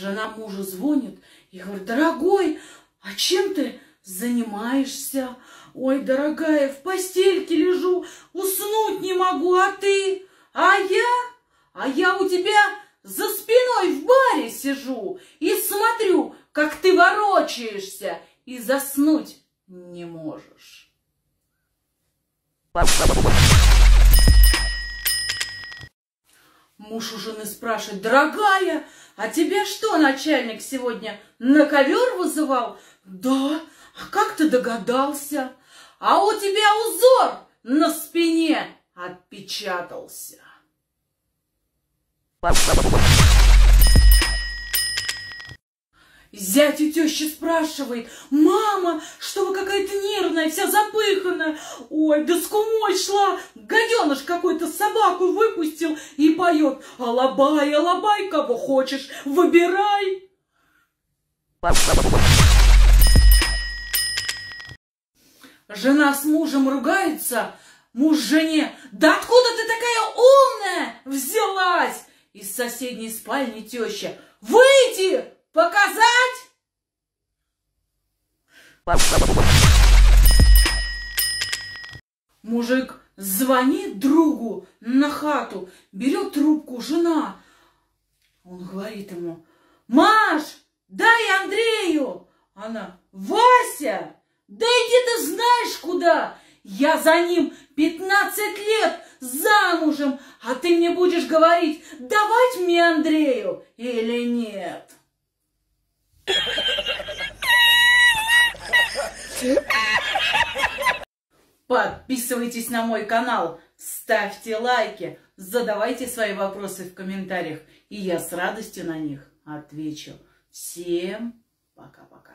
Жена мужу звонит и говорит, дорогой, а чем ты занимаешься? Ой, дорогая, в постельке лежу, уснуть не могу, а ты? А я? А я у тебя за спиной в баре сижу и смотрю, как ты ворочаешься и заснуть не можешь. Муж у жены спрашивает, дорогая, а тебя что, начальник, сегодня на ковер вызывал? Да, а как ты догадался? А у тебя узор на спине отпечатался. Зять у тещи спрашивает, мама, что вы какая-то нервная, вся запыханная. Ой, да с кумой шла, гаденыш какой-то собаку выпустил и поет. Алабай, алабай, кого хочешь, выбирай. Жена с мужем ругается, муж жене, да откуда ты такая умная взялась? Из соседней спальни теща, выйди, Показать? Мужик звонит другу на хату, берет трубку, жена. Он говорит ему, Маш, дай Андрею. Она, Вася, да иди ты знаешь куда. Я за ним 15 лет замужем, а ты мне будешь говорить, давать мне Андрею или нет. Подписывайтесь на мой канал, ставьте лайки, задавайте свои вопросы в комментариях, и я с радостью на них отвечу. Всем пока-пока.